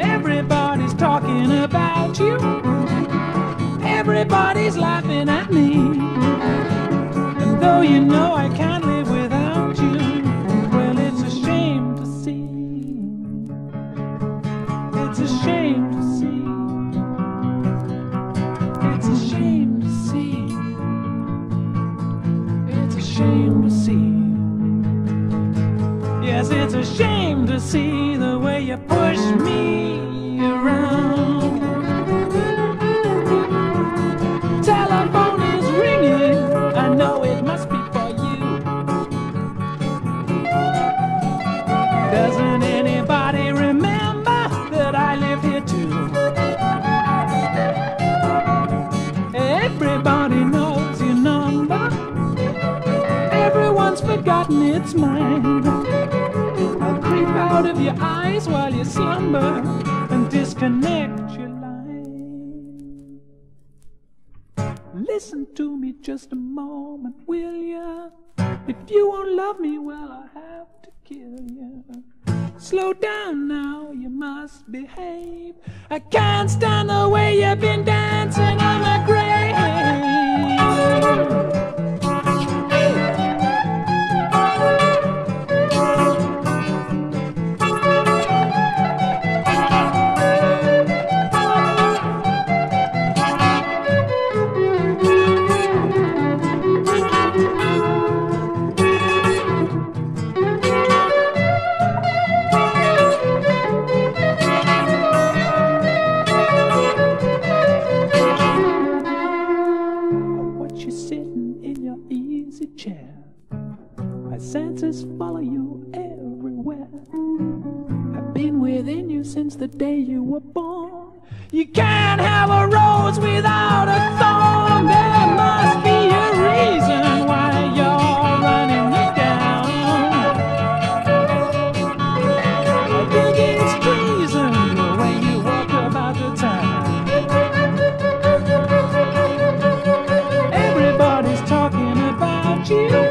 Everybody's talking about you. Everybody's laughing at me. And though you know I can't Yes, it's a shame to see the way you push me around. Telephone is ringing. I know it must be for you. Doesn't anybody remember that I live here too? Everybody knows your number. Everyone's forgotten it's mine. Out of your eyes while you slumber and disconnect your line. Listen to me just a moment, will ya? If you won't love me, well, I have to kill you. Slow down now, you must behave. I can't stand the way you've been dancing on my grave. chair. My senses follow you everywhere. I've been within you since the day you were born. You can't have a rose without a thorn. There must you.